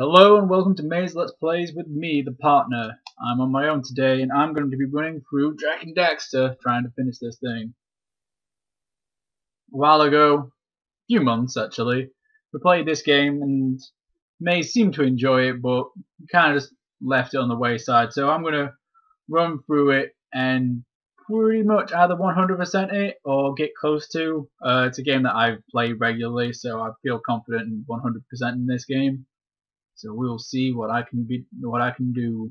Hello and welcome to May's Let's Plays with me, the partner. I'm on my own today and I'm going to be running through Jak and Daxter trying to finish this thing. A while ago, a few months actually, we played this game and Maze seemed to enjoy it but kind of just left it on the wayside so I'm going to run through it and pretty much either 100% it or get close to. Uh, it's a game that I've played regularly so I feel confident in 100% in this game. So we'll see what I can be, what I can do.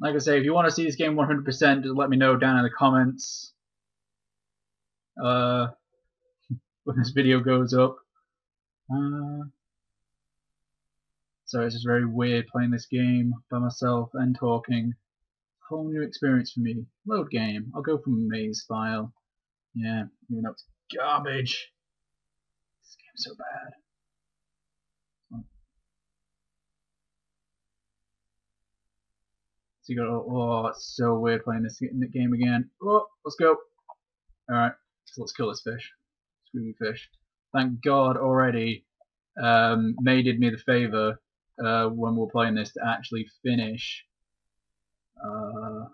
Like I say, if you want to see this game 100%, just let me know down in the comments. Uh, when this video goes up. Uh, so it's just very weird playing this game by myself and talking. Whole new experience for me. Load game. I'll go from May's file. Yeah, even though it's garbage. This game's so bad. So you go, oh, it's so weird playing this game again. Oh, let's go. Alright, so let's kill this fish. Screwy fish. Thank God already um, May did me the favour uh, when we were playing this to actually finish uh,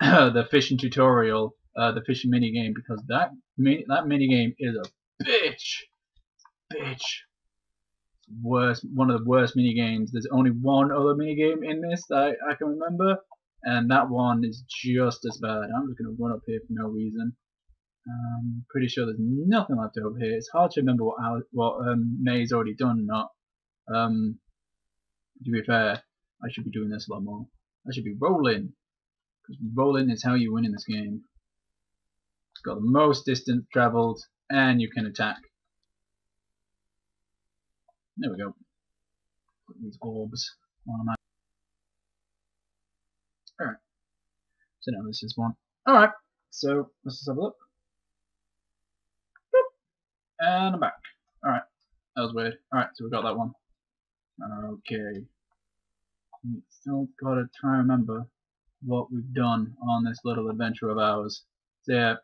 the fishing tutorial, uh, the fishing mini game, because that mini that mini game is a bitch, bitch worst, one of the worst mini games. There's only one other mini game in this that I, I can remember, and that one is just as bad. I'm just gonna run up here for no reason. Um, pretty sure there's nothing left over here. It's hard to remember what Al what um, May's already done. Not um, to be fair, I should be doing this a lot more. I should be rolling, because rolling is how you win in this game. It's got the most distance travelled, and you can attack. There we go. Put these orbs on my. Alright. So now this is one. Alright. So let's just have a look. Boop. And I'm back. Alright. That was weird. Alright, so we got that one. Okay. We still gotta try and remember what we've done on this little adventure of ours. So yeah,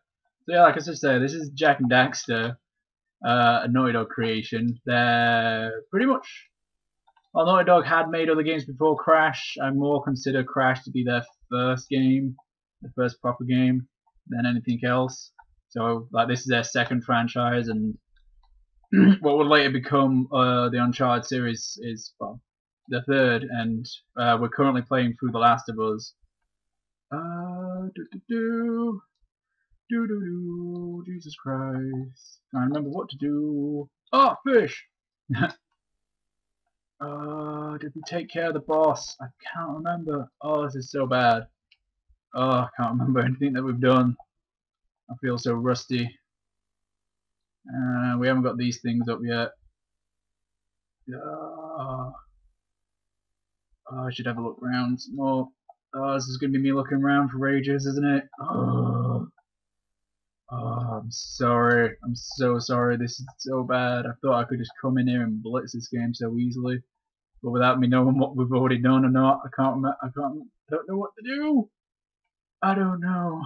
so yeah like I said, this is Jak and Daxter uh, a Naughty Dog creation. They're pretty much. Well, Naughty Dog had made other games before Crash. I more consider Crash to be their first game, the first proper game, than anything else. So, like, this is their second franchise, and what would later become uh, the Uncharted series is well, the third, and uh, we're currently playing through The Last of Us. Uh, doo -doo -doo. Do do do, Jesus Christ. I remember what to do. Oh, fish! uh, did we take care of the boss? I can't remember. Oh, this is so bad. Oh, I can't remember anything that we've done. I feel so rusty. Uh, we haven't got these things up yet. Uh, oh, I should have a look around more. Oh, this is going to be me looking around for ages, isn't it? Oh. I'm sorry. I'm so sorry. This is so bad. I thought I could just come in here and blitz this game so easily. But without me knowing what we've already done or not, I can't, I can't, I don't know what to do. I don't know.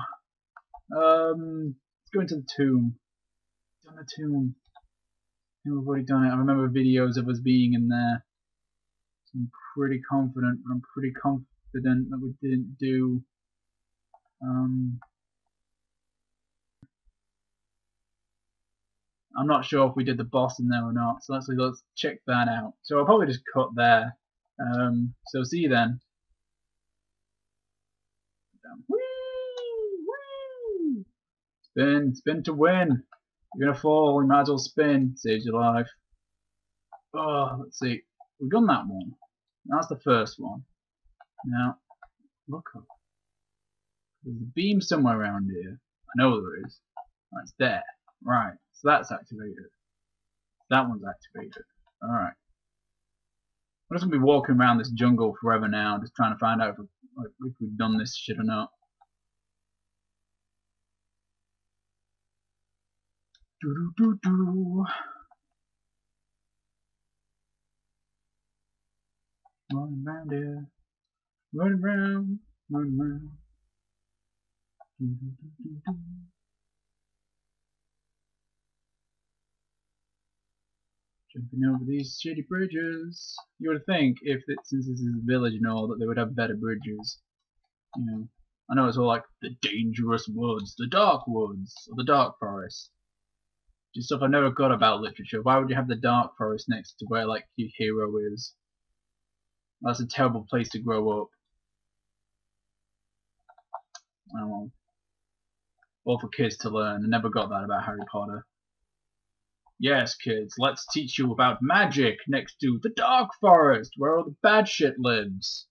Um, let's go into the tomb. Done the tomb. I think we've already done it. I remember videos of us being in there. I'm pretty confident. I'm pretty confident that we didn't do. Um, I'm not sure if we did the boss in there or not, so let's, let's check that out. So I'll probably just cut there. Um, so see you then. Spin, spin to win. You're gonna fall, you might as well spin. Saves your life. Oh, let's see. We've done that one. That's the first one. Now, look up. There's a beam somewhere around here. I know there is. It's there. Right. So that's activated. That one's activated. Alright. I'm just going to be walking around this jungle forever now, just trying to find out if, like, if we've done this shit or not. Do do do do. Running around here. Running around. Running around. Do do do do do. Jumping over these shitty bridges. You would think, if it, since this is a village and all, that they would have better bridges. You know, I know it's all like the dangerous woods, the dark woods, or the dark forest. Just stuff I never got about literature. Why would you have the dark forest next to where like your hero is? That's a terrible place to grow up. Well, all for kids to learn. I never got that about Harry Potter. Yes, kids, let's teach you about magic next to the Dark Forest, where all the bad shit lives.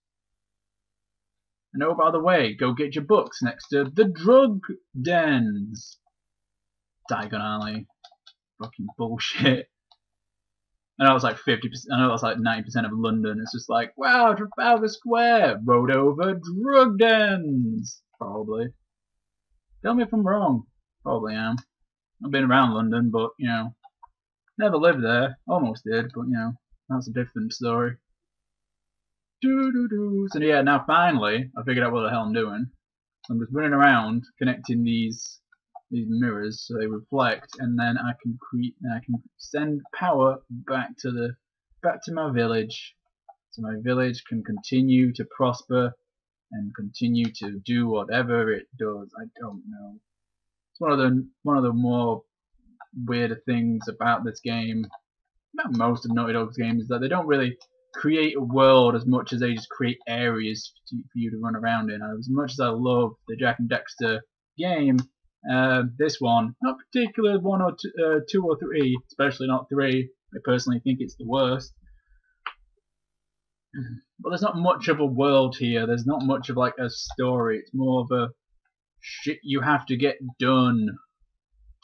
And oh, by the way, go get your books next to the drug dens. Diagon Alley. Fucking bullshit. And I it's like 50%, I know it's like 90% of London. It's just like, wow, Trafalgar Square, road over drug dens. Probably. Tell me if I'm wrong. Probably am. I've been around London, but, you know, Never lived there. Almost did, but you know, that's a different story. Doo doo doo. So yeah, now finally, I figured out what the hell I'm doing. I'm just running around connecting these these mirrors so they reflect, and then I can create, I can send power back to the back to my village, so my village can continue to prosper and continue to do whatever it does. I don't know. It's one of the one of the more weirder things about this game, about most of Naughty Dog's games, is that they don't really create a world as much as they just create areas for you to run around in. As much as I love the Jak and Daxter game, uh, this one, not particularly one or two, uh, two or three, especially not three. I personally think it's the worst. But there's not much of a world here. There's not much of like a story. It's more of a shit you have to get done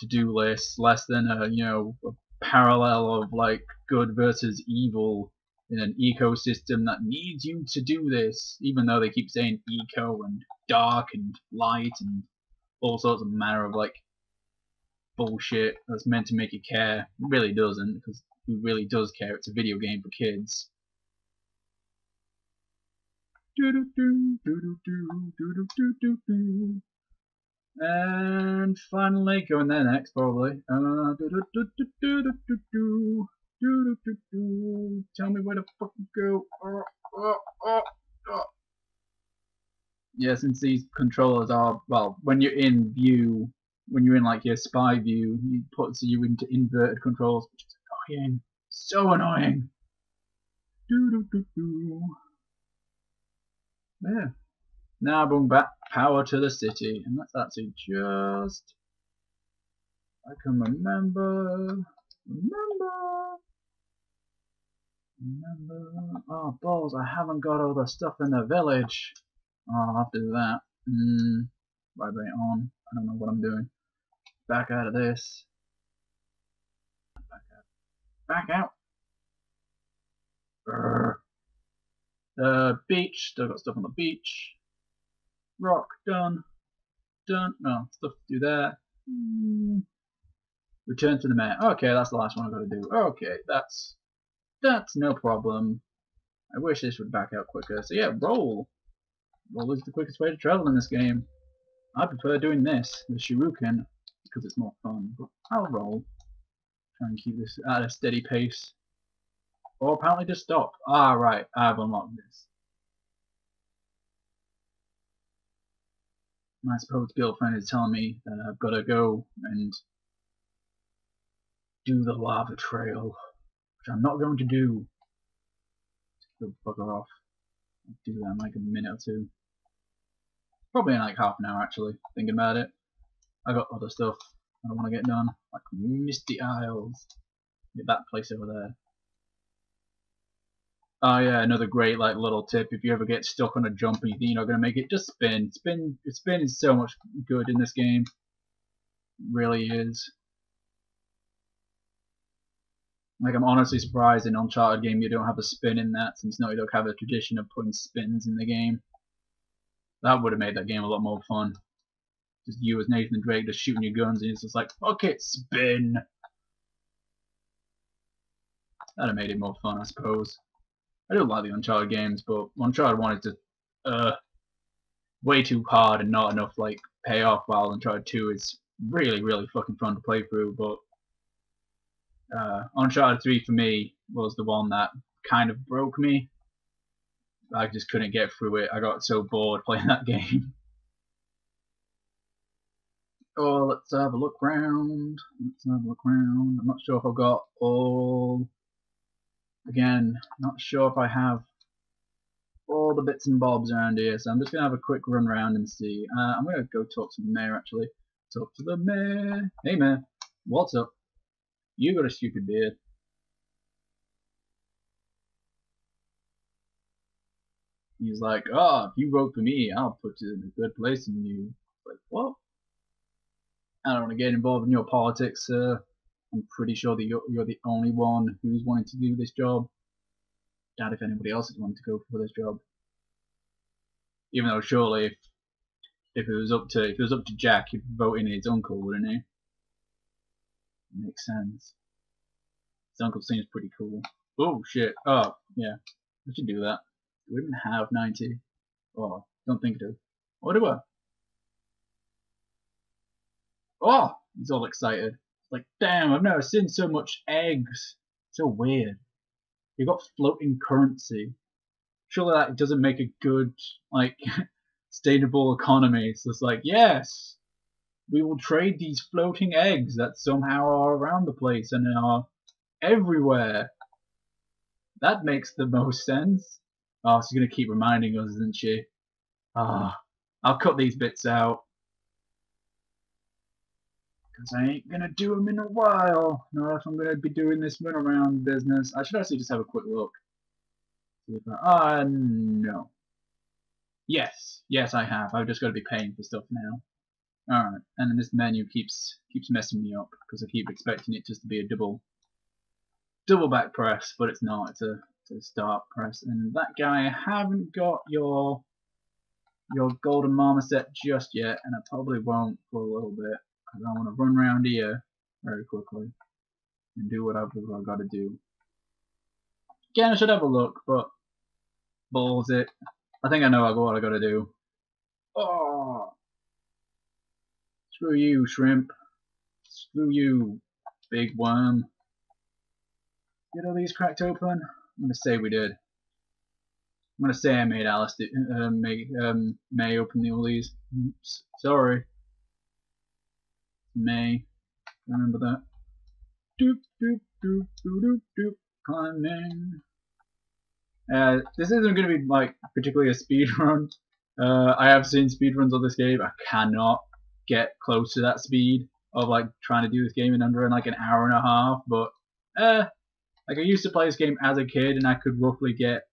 to-do list, less than a you know a parallel of like good versus evil in an ecosystem that needs you to do this, even though they keep saying eco and dark and light and all sorts of manner of like bullshit that's meant to make you care. It really doesn't, because who really does care? It's a video game for kids. Do do do do do do do do do. And finally, going there next, probably. Tell me where to fucking go. Uh, uh, uh, uh. Yeah, since these controllers are, well, when you're in view, when you're in like your spy view, he puts you into inverted controls, which is annoying. So annoying. Yeah. Now bring back power to the city, and that's actually just I can remember remember remember oh balls I haven't got all the stuff in the village. Oh I'll have to do that. Mm, vibrate on I don't know what I'm doing. Back out of this. Back out. Back out. Urgh. Uh, beach, still got stuff on the beach rock, done, done, no, stuff to do there. Mm. Return to the map. Okay, that's the last one I've got to do. Okay, that's, that's no problem. I wish this would back out quicker. So yeah, roll. Roll is the quickest way to travel in this game. I prefer doing this, the Shuriken, because it's more fun, but I'll roll. Try and keep this at a steady pace. Or apparently just stop. Ah, right, I've unlocked this. My supposed girlfriend is telling me that I've got to go and do the lava trail, which I'm not going to do. Go bugger off. I'll do that in like a minute or two. Probably in like half an hour actually, thinking about it. I got other stuff I don't want to get done, like Misty Isles. Get that place over there. Oh yeah, another great like little tip. If you ever get stuck on a jump and you think you're not gonna make it, just spin. Spin spin is so much good in this game. It really is. Like I'm honestly surprised in Uncharted game you don't have a spin in that since Naughty Dog have a tradition of putting spins in the game. That would have made that game a lot more fun. Just you as Nathan Drake just shooting your guns and it's just like, fuck it, spin! That'd have made it more fun, I suppose. I don't like the Uncharted games, but Uncharted wanted to uh way too hard and not enough like payoff while Uncharted 2 is really, really fucking fun to play through, but uh, Uncharted 3 for me was the one that kind of broke me. I just couldn't get through it. I got so bored playing that game. oh, let's have a look round. Let's have a look round. I'm not sure if I've got all. Again, not sure if I have all the bits and bobs around here, so I'm just going to have a quick run around and see. Uh, I'm going to go talk to the mayor actually. Talk to the mayor. Hey mayor, what's up? You got a stupid beard. He's like, oh, if you vote for me, I'll put you in a good place and you. Like, what? I don't want to get involved in your politics, sir. I'm pretty sure that you're, you're the only one who's wanting to do this job. Doubt if anybody else is wanting to go for this job. Even though surely if if it was up to if it was up to Jak, he'd vote in his uncle, wouldn't he? Makes sense. His uncle seems pretty cool. Oh shit! Oh yeah, I should do that. Do we even have 90? Oh, don't think I do. What do I? Oh, he's all excited. Like, damn, I've never seen so much eggs. So weird. You got floating currency. Surely that doesn't make a good, like, sustainable economy. So it's like, yes, we will trade these floating eggs that somehow are around the place and are everywhere. That makes the most sense. Oh, she's going to keep reminding us, isn't she? Ah, oh, I'll cut these bits out. Because I ain't to do them in a while. Not if I'm to be doing this run around business. I should actually just have a quick look. Ah, uh, no. Yes, yes I have. I've just got to be paying for stuff now. Alright, and then this menu keeps keeps messing me up because I keep expecting it just to be a double double back press, but it's not. It's a to start press. And that guy, I haven't got your your golden marmoset just yet, and I probably won't for a little bit, because I want to run around here very quickly and do whatever I've got to do. Again, I should have a look, but balls it. I think I know what I got to do. Oh! Screw you, shrimp. Screw you, big worm. Get all these cracked open. I'm gonna say we did. I'm gonna say I made Alice do, uh, make um, May open the all these. Oops, sorry. May. Remember that. Doop doop doop doop doop doop. Climbing. Uh, this isn't gonna be like particularly a speed run. Uh, I have seen speed runs of this game. I cannot get close to that speed of like trying to do this game in under like an hour and a half. But uh, like I used to play this game as a kid, and I could roughly get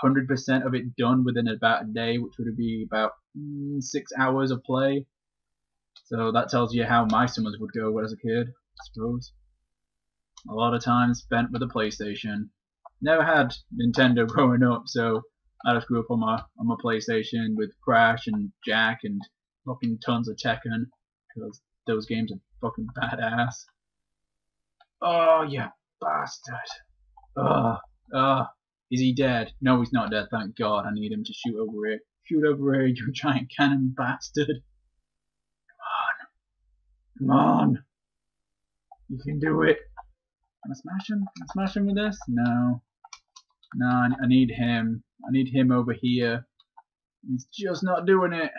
hundred percent of it done within about a day, which would be about mm, six hours of play. So that tells you how my summers would go as a kid, I suppose. A lot of time spent with the PlayStation. Never had Nintendo growing up, so I just grew up on my on my PlayStation with Crash and Jak and fucking tons of Tekken because those games are fucking badass. Oh yeah, bastard. Ugh. Ugh. Is he dead? No, he's not dead, thank God. I need him to shoot over here. Shoot over here, you giant cannon bastard. Come on. You can do it. Can I smash him? Can I smash him with this? No. No, I need him. I need him over here. He's just not doing it.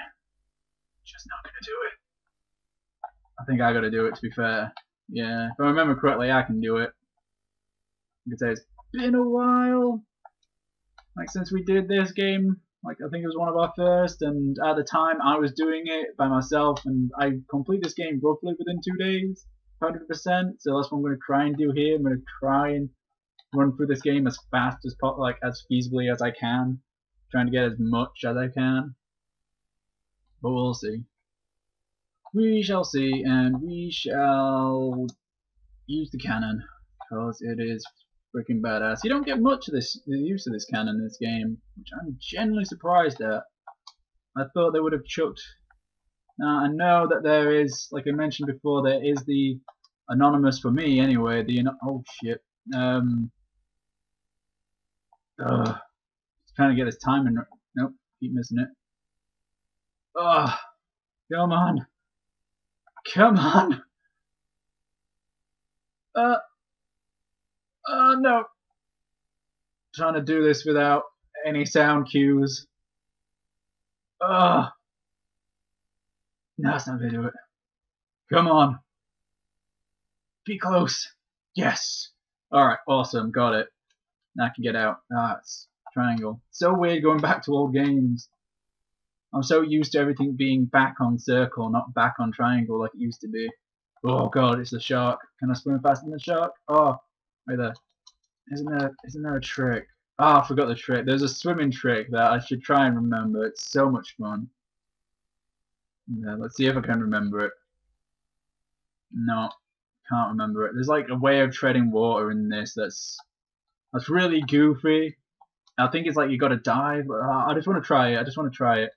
Just not gonna do it. I think I gotta do it, to be fair. Yeah, if I remember correctly, I can do it. You could say it's been a while. Like since we did this game, like I think it was one of our first, and at the time I was doing it by myself, and I complete this game roughly within two days, 100%. So that's what I'm going to try and do here. I'm going to try and run through this game as fast as like as feasibly as I can, trying to get as much as I can. But we'll see. We shall see, and we shall use the cannon because it is freaking badass. You don't get much of this use of this cannon in this game, which I'm genuinely surprised at. I thought they would have chucked. Now I know that there is, like I mentioned before, there is the anonymous for me anyway. The oh shit. Um. Ugh. Trying to get this timing. Nope. Keep missing it. Ugh. Come on. Come on. Uh. Oh no! Trying to do this without any sound cues. Ugh. No, that's not gonna do it. Come on. Be close. Yes. Alright, awesome. Got it. Now I can get out. Ah, triangle. So weird going back to old games. I'm so used to everything being back on circle, not back on triangle like it used to be. Oh god, it's the shark. Can I swim faster than the shark? Oh, right there. Isn't there, isn't there a trick? Ah, oh, I forgot the trick. There's a swimming trick that I should try and remember. It's so much fun. Yeah, let's see if I can remember it. No, can't remember it. There's like a way of treading water in this that's that's really goofy. I think it's like you got to dive. Uh, I just want to try it. I just want to try it.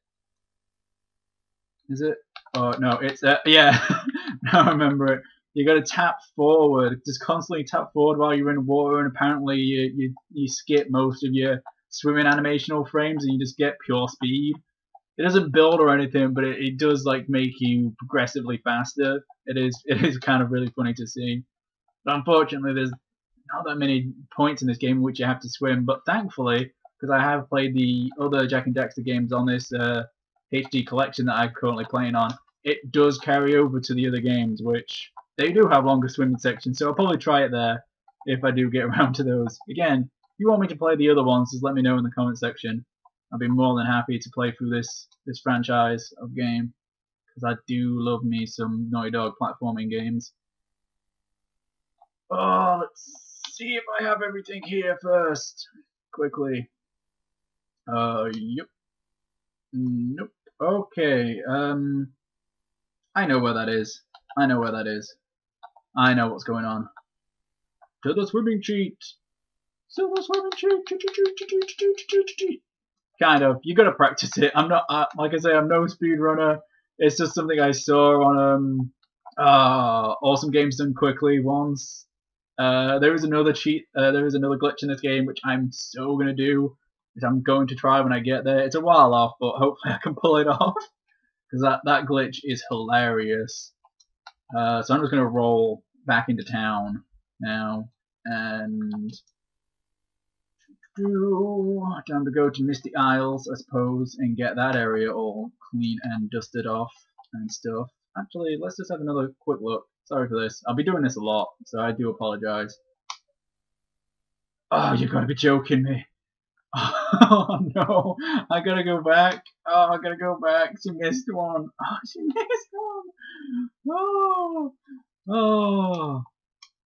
Is it? Oh no, it's uh, yeah. now I remember it. You got to tap forward. Just constantly tap forward while you're in water, and apparently you you you skip most of your swimming animational frames, and you just get pure speed. It doesn't build or anything, but it, it does like make you progressively faster. It is it is kind of really funny to see. But unfortunately, there's not that many points in this game in which you have to swim. But thankfully, because I have played the other Jak and Daxter games on this uh, HD collection that I'm currently playing on, it does carry over to the other games, which they do have longer swimming sections. So I'll probably try it there if I do get around to those. Again, if you want me to play the other ones, just let me know in the comment section. I'll be more than happy to play through this this franchise of game because I do love me some Naughty Dog platforming games. Oh, let's see if I have everything here first. Quickly. Uh, yep. Nope. Okay, um, I know where that is. I know where that is. I know what's going on. To the swimming cheat! The swimming cheat! cheat, cheat, cheat, cheat, cheat, cheat, kind of. You got to practice it. I'm not, uh, like I say, I'm no speed runner. It's just something I saw on um, uh, Awesome Games Done Quickly once. Uh, there is another cheat. Uh, there is another glitch in this game which I'm so gonna do. Which I'm going to try when I get there. It's a while off, but hopefully I can pull it off because that that glitch is hilarious. Uh, so I'm just gonna roll back into town now and Time to go to Misty Isles, I suppose, and get that area all clean and dusted off and stuff. Actually, let's just have another quick look. Sorry for this. I'll be doing this a lot, so I do apologize. Oh, you gotta be joking me. Oh no, I gotta go back. Oh, I gotta go back. She missed one. Oh, she missed one. Oh, oh.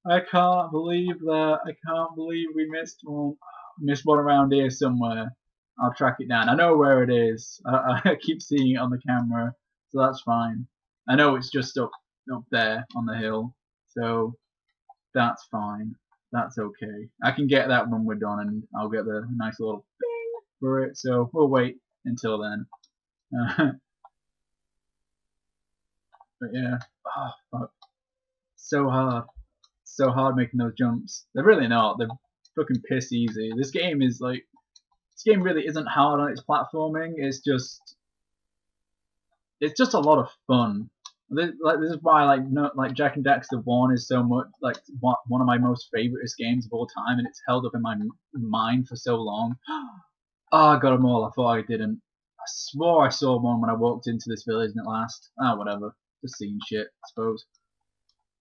I can't believe that. I can't believe we missed one missed one around here somewhere. I'll track it down. I know where it is. I, I keep seeing it on the camera, so that's fine. I know it's just up up there on the hill, so that's fine. That's okay. I can get that when we're done, and I'll get the nice little bing for it. So we'll wait until then. but yeah, oh fuck, so hard, so hard making those jumps. They're really not. They're fucking piss easy. This game is like, this game really isn't hard on its platforming. It's just, it's just a lot of fun. This, like this is why like no, like Jak and Daxter One is so much like one of my most favorite games of all time, and it's held up in my mind for so long. oh, I got them all. I thought I didn't. I swore I saw one when I walked into this village and it last. Ah, oh, whatever. Just seeing shit, I suppose.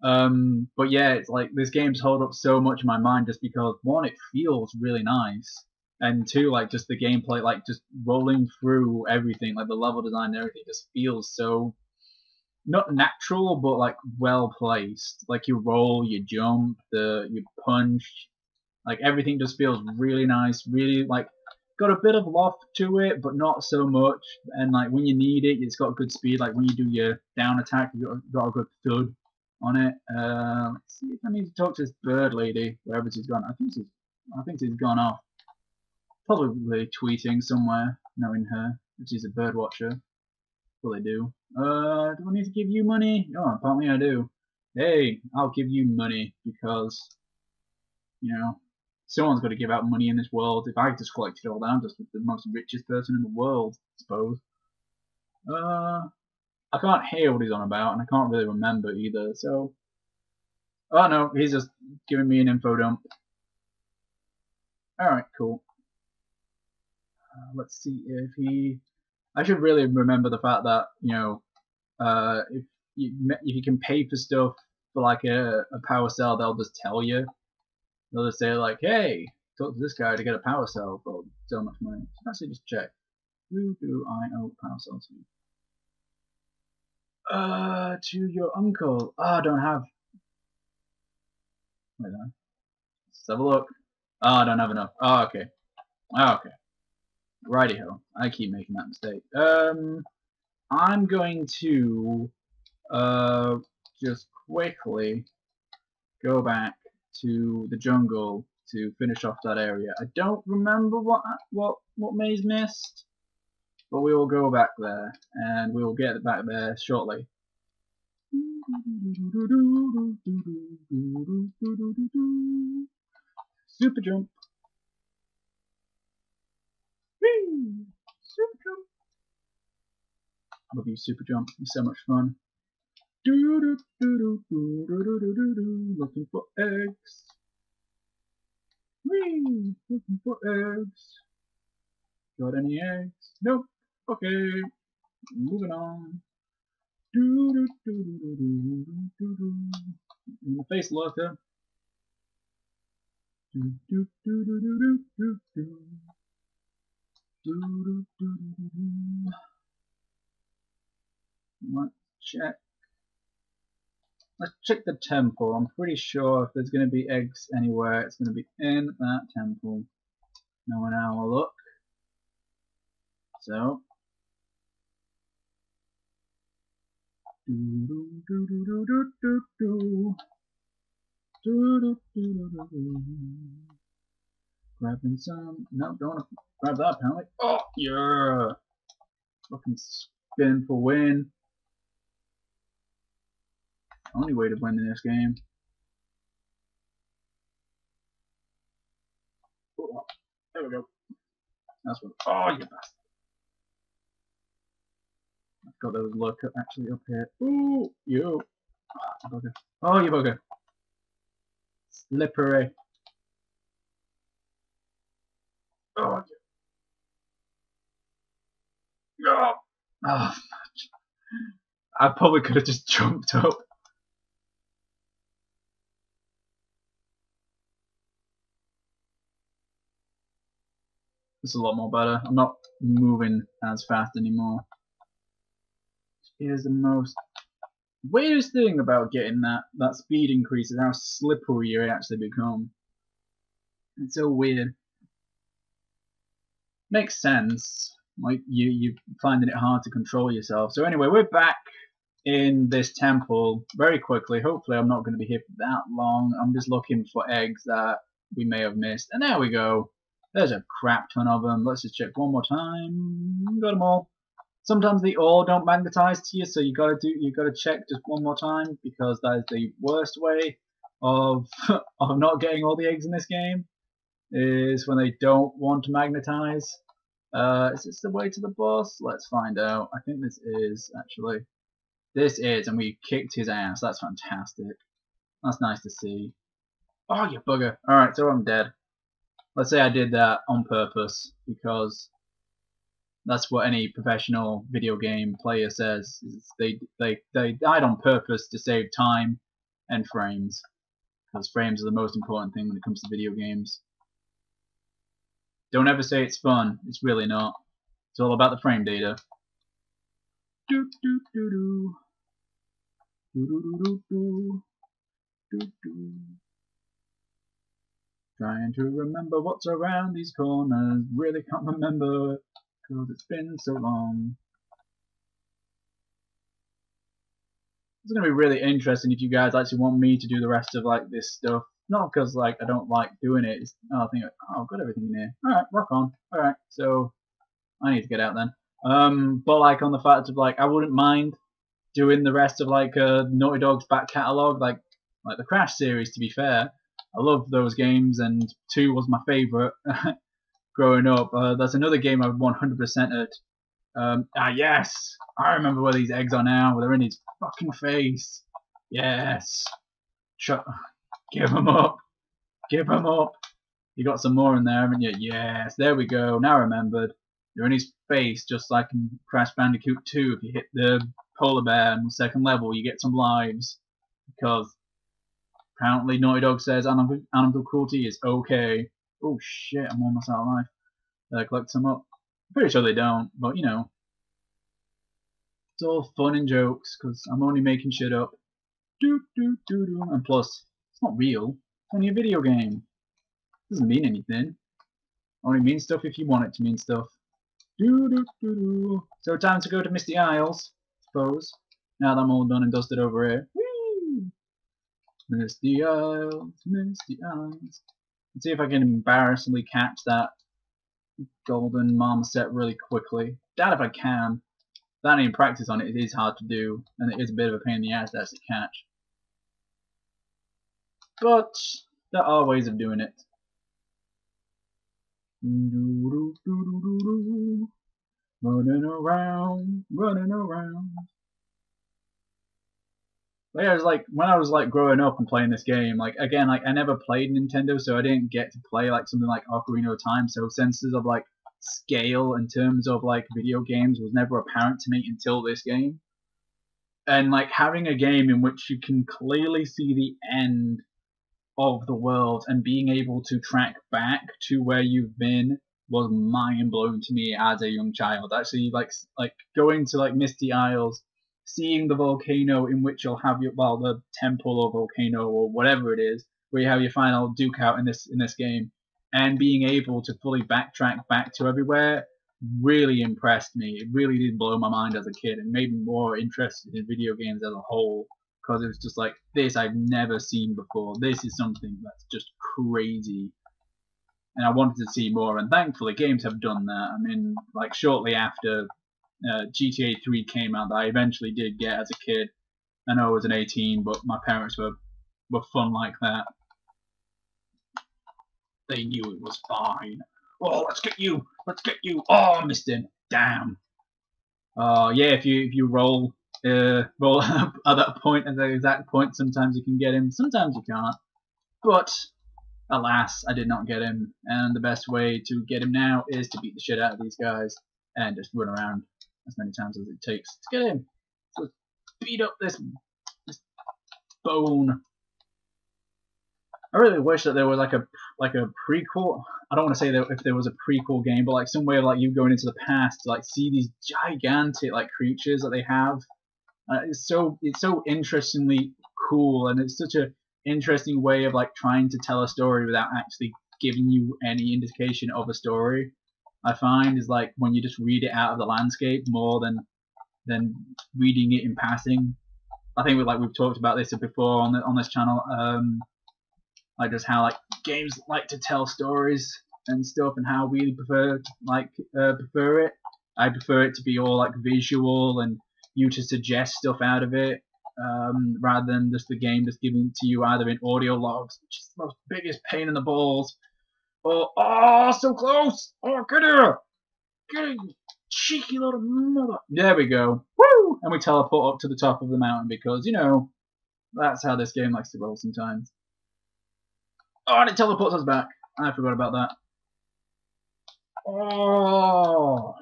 Um, but yeah, it's like this game's held up so much in my mind just because one, it feels really nice, and two, like just the gameplay, like just rolling through everything, like the level design and everything, just feels so not natural, but like well placed. Like you roll, you jump, the you punch, like everything just feels really nice, really like got a bit of loft to it, but not so much. And like when you need it, it's got good speed. Like when you do your down attack, you got, got a good thud on it. Uh, let's see if I need to talk to this bird lady, wherever she's gone. I think she's, I think she's gone off. Probably tweeting somewhere, knowing her, she's a bird watcher. Well, I do. Uh, do I need to give you money? Oh, apparently I do. Hey, I'll give you money because, you know, someone's got to give out money in this world. If I just collected all that, I'm just the most richest person in the world, I suppose. Uh, I can't hear what he's on about, and I can't really remember either, so... Oh no, he's just giving me an info dump. Alright, cool. Uh, let's see if he... I should really remember the fact that, you know, uh, if you, if you can pay for stuff for like a, a power cell, they'll just tell you. They'll just say like, hey, talk to this guy to get a power cell for so much money. So actually just check. Who do I owe power cell to? Uh, to your uncle. Ah, oh, I don't have. Wait. Let's have a look. Oh, I don't have enough. Oh, okay. Oh, okay. Righty ho. I keep making that mistake. Um, I'm going to uh just quickly go back to the jungle to finish off that area. I don't remember what what what Maze missed, but we will go back there and we will get back there shortly. Super jump. Super jump. I love you, super jump. It's so much fun. Do do do do do do do do do do. Looking for eggs. Whee! Looking for eggs. Got any eggs? Nope. Okay. Moving on. Do do do do do do do do. In the face, lurker. Do do do do do do do do. Do do do do do. Let's check. Let's check the temple. I'm pretty sure if there's going to be eggs anywhere, it's going to be in that temple. Now and now we'll look. So. Do do do Grabbing some. No, don't grab that apparently. Oh, yeah. Fucking spin for win. Only way to win in this game. Oh, there we go. That's what. Oh, you bastard. I've got those look actually up here. Ooh, you. Ah. Oh, you bugger. Slippery. Oh, yeah. Oh, I probably could have just jumped up. It's a lot more better. I'm not moving as fast anymore. Here's the most weirdest thing about getting that, that speed increase is how slippery you actually become. It's so weird. Makes sense. Like you you finding it hard to control yourself. So anyway, we're back in this temple very quickly. Hopefully I'm not going to be here for that long. I'm just looking for eggs that we may have missed. And there we go. There's a crap ton of them. Let's just check one more time. Got them all. Sometimes they all don't magnetize to you, so you gotta do you gotta check just one more time because that is the worst way of of not getting all the eggs in this game is when they don't want to magnetize. Uh, is this the way to the boss? Let's find out. I think this is actually. This is, and we kicked his ass. That's fantastic. That's nice to see. Oh, you bugger. Alright, so I'm dead. Let's say I did that on purpose because that's what any professional video game player says. they they they died on purpose to save time and frames because frames are the most important thing when it comes to video games. Don't ever say it's fun. It's really not. It's all about the frame data. Trying to remember what's around these corners. Really can't remember because it's been so long. It's to be really interesting if you guys actually want me to do the rest of like this stuff. Not because like I don't like doing it. It's, oh, I think oh I've got everything in here. All right, rock on. All right, so I need to get out then. Um, but like on the fact of like I wouldn't mind doing the rest of like uh, Naughty Dog's back catalogue, like like the Crash series. To be fair, I love those games, and two was my favorite growing up. Uh, that's another game I've 100%ed. Um, ah, yes! I remember where these eggs are now. Where they're in his fucking face. Yes! Give them up. Give them up. You got some more in there, haven't you? Yes, there we go. Now remembered. You're in his face, just like in Crash Bandicoot 2. If you hit the polar bear on the second level, you get some lives. Because apparently Naughty Dog says animal, animal cruelty is okay. Oh shit, I'm almost out of life. Uh, collect some up. I'm pretty sure they don't, but you know. It's all fun and jokes, because I'm only making shit up. Do, do, do, do. And plus, not real. It's only a video game. It doesn't mean anything. Only means stuff if you want it to mean stuff. Do, do, do, do. So time to go to Misty Isles, I suppose. Now that I'm all done and dusted over here. Misty Isles, Misty Isles. Let's see if I can embarrassingly catch that golden marmoset really quickly. Doubt if I can. Without any practice on it, it is hard to do, and it is a bit of a pain in the ass to catch. But there are ways of doing it. Running around, running around. But yeah, it was like when I was like growing up and playing this game, like again, like I never played Nintendo, so I didn't get to play like something like Ocarina of Time. So senses of like scale in terms of like video games was never apparent to me until this game. And like having a game in which you can clearly see the end of the world and being able to track back to where you've been was mind blowing to me as a young child. Actually, like like going to like Misty Isles, seeing the volcano in which you'll have your well the temple or volcano or whatever it is, where you have your final duke out in this in this game, and being able to fully backtrack back to everywhere really impressed me. It really did blow my mind as a kid and made me more interested in video games as a whole because it was just like this I've never seen before. This is something that's just crazy, and I wanted to see more. And thankfully, games have done that. I mean, like shortly after uh, GTA 3 came out, that I eventually did get as a kid. I know I was an 18, but my parents were were fun like that. They knew it was fine. Oh, let's get you! Let's get you! Oh, I missed him. Damn. Oh, uh, yeah, if you if you roll uh, at that point, at the exact point, sometimes you can get him, sometimes you can't. But, alas, I did not get him, and the best way to get him now is to beat the shit out of these guys, and just run around as many times as it takes to get him. So beat up this, this bone. I really wish that there was like a like a prequel. I don't want to say that if there was a prequel game, but like some way of like you going into the past to like see these gigantic like creatures that they have uh, it's so it's so interestingly cool, and it's such a interesting way of like trying to tell a story without actually giving you any indication of a story. I find is like when you just read it out of the landscape more than than reading it in passing. I think we like we've talked about this before on the, on this channel. Um, like just how like games like to tell stories and stuff, and how we prefer like uh, prefer it. I prefer it to be all like visual and you to suggest stuff out of it um, rather than just the game just giving to you either in audio logs, which is the most biggest pain in the balls, or oh, so close! Oh, get here! Get cheeky little mother! There we go. Woo! And we teleport up to the top of the mountain because you know that's how this game likes to roll sometimes. Oh, and it teleports us back. I forgot about that. Oh,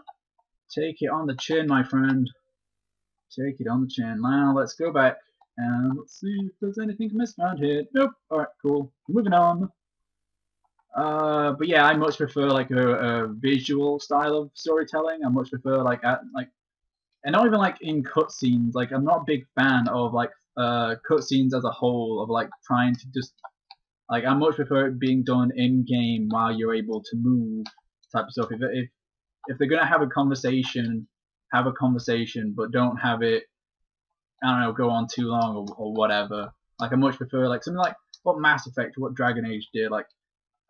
take it on the chin, my friend. Take it on the chin. Now let's go back and let's see if there's anything to miss around here. Nope. Alright, cool. Moving on. Uh, but yeah, I much prefer like a, a, visual style of storytelling. I much prefer like at, like, and not even like in cutscenes. Like I'm not a big fan of like uh cutscenes as a whole of like trying to just like I much prefer it being done in game while you're able to move type of stuff. If if if they're gonna have a conversation have a conversation, but don't have it, I don't know, go on too long or, or whatever. Like I much prefer like something like what Mass Effect what Dragon Age did, like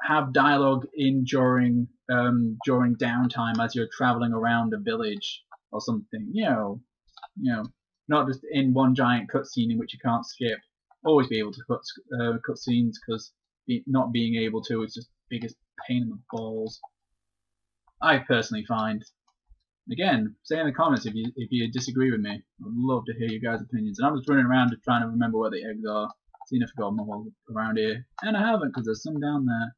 have dialogue in during um, during downtime as you're traveling around a village or something. You know, you know, not just in one giant cutscene in which you can't skip. Always be able to cut uh, cutscenes because be, not being able to is just biggest pain in the balls. I personally find Again, say in the comments if you if you disagree with me. I'd love to hear your guys' opinions. And I'm just running around trying to remember where the eggs are. Seeing if I've got them all around here. And I haven't because there's some down there.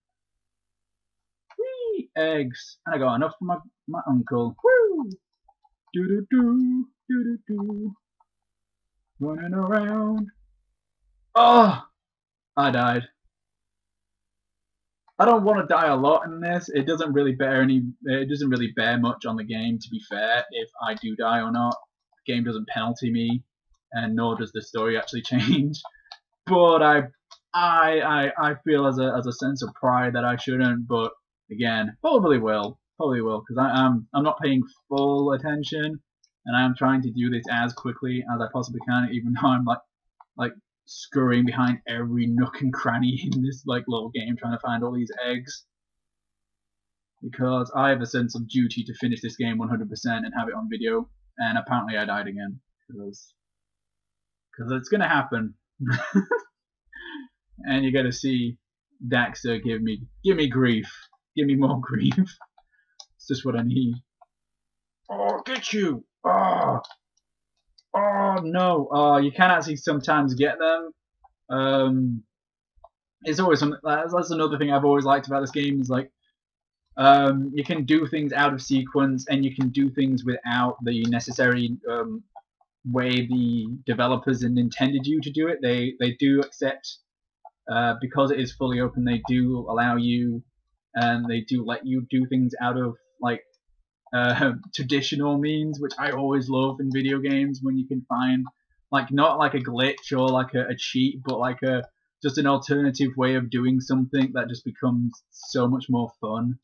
eggs. And I got enough for my, my uncle. Woo! Do do do do do do. Running around. Oh! I died. I don't want to die a lot in this. It doesn't really bear any. It doesn't really bear much on the game. To be fair, if I do die or not, the game doesn't penalty me, and nor does the story actually change. But I, I, I, I feel as a as a sense of pride that I shouldn't. But again, probably will, probably will, because I am I'm not paying full attention, and I am trying to do this as quickly as I possibly can, even though I'm like like scurrying behind every nook and cranny in this like little game trying to find all these eggs. Because I have a sense of duty to finish this game 100% and have it on video and apparently I died again because it's gonna happen. And you're gonna see Daxter give me give me grief. Give me more grief. It's just what I need. Oh get you! Oh Oh no! Oh, you can actually sometimes get them. Um, it's always something. That's, that's another thing I've always liked about this game is like, um, you can do things out of sequence and you can do things without the necessary um, way the developers intended you to do it. They they do accept uh, because it is fully open. They do allow you and they do let you do things out of like uh, traditional means, which I always love in video games when you can find like not like a glitch or like a, a cheat, but like a just an alternative way of doing something that just becomes so much more fun.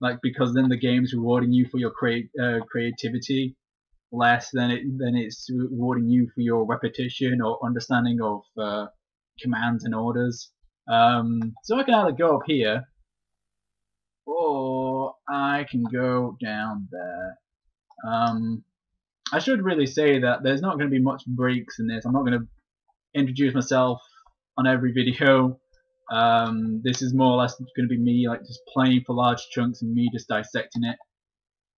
Like because then the game's rewarding you for your uh, creativity less than it than it's rewarding you for your repetition or understanding of uh, commands and orders. Um, so I can either go up here I can go down there. Um, I should really say that there's not going to be much breaks in this. I'm not going to introduce myself on every video. Um, this is more or less going to be me like just playing for large chunks and me just dissecting it.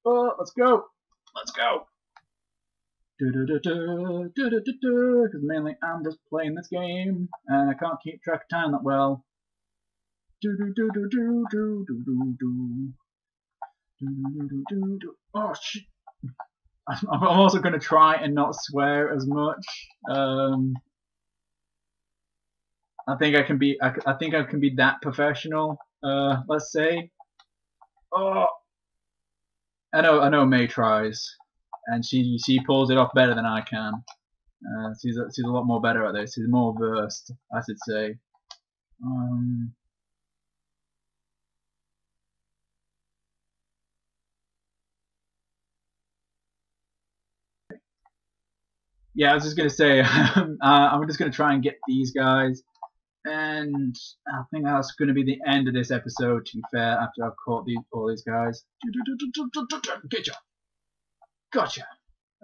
But let's go. Let's go. Because mainly I'm just playing this game and I can't keep track of time that well. Do do do do do do do do do. Oh shit! I'm also going to try and not swear as much. Um, I think I can be. I, I think I can be that professional. Uh, let's say. Oh, I know. I know. May tries, and she she pulls it off better than I can. Uh, she's a, she's a lot more better at this. She's more versed, I should say. Um. Yeah, I was just gonna say, uh, I'm just gonna try and get these guys, and I think that's gonna be the end of this episode. To be fair, after I've caught these all these guys, get you, gotcha.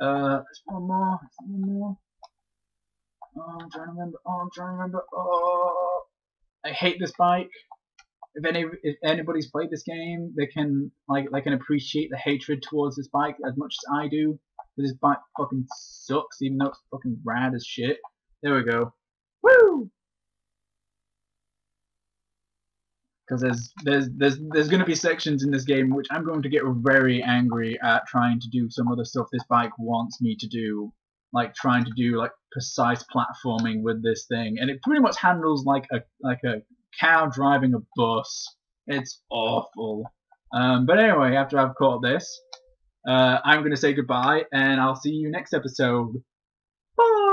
Uh, there's one more, there's one more. Oh, I'm trying to remember. Oh, I'm trying to remember. Oh, I hate this bike. If any, if anybody's played this game, they can like they can appreciate the hatred towards this bike as much as I do. This bike fucking sucks, even though it's fucking rad as shit. There we go. Woo! Because there's there's there's there's going to be sections in this game which I'm going to get very angry at trying to do some of the stuff this bike wants me to do, like trying to do like precise platforming with this thing, and it pretty much handles like a like a cow driving a bus. It's awful. Um, but anyway, after I've caught this, uh, I'm going to say goodbye, and I'll see you next episode. Bye!